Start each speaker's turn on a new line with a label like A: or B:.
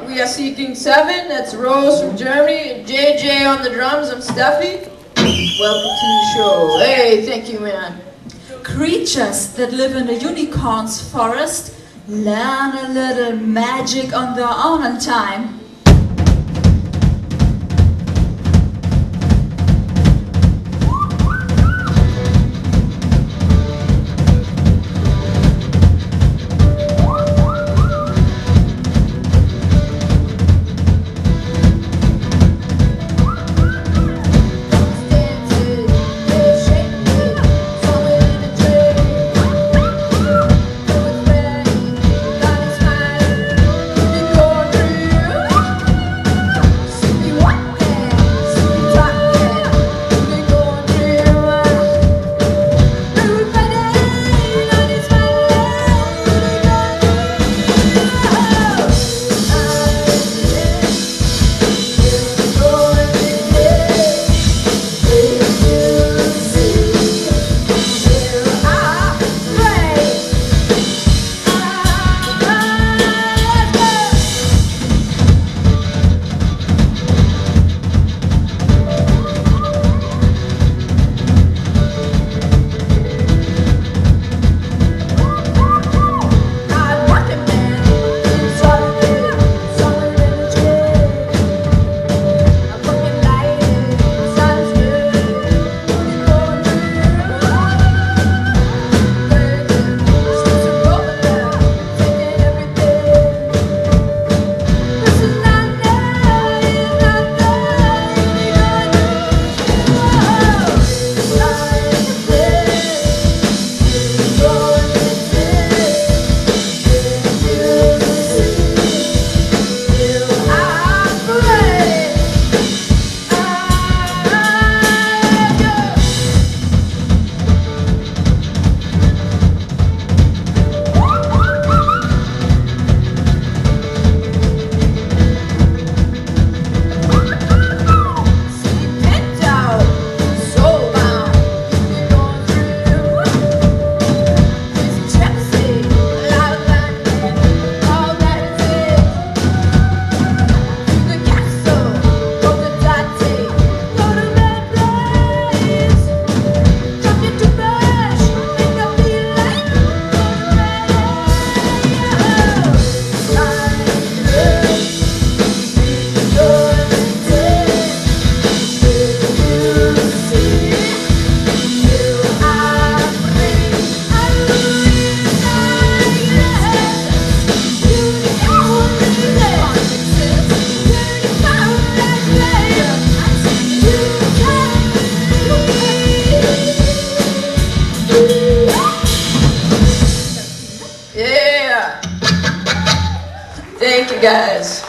A: We are seeking seven. That's Rose from Germany. JJ on the drums. I'm Stephie. Welcome to the show. Hey, thank you, man.
B: Creatures that live in the unicorn's forest learn a little magic on their own time.
A: Guys.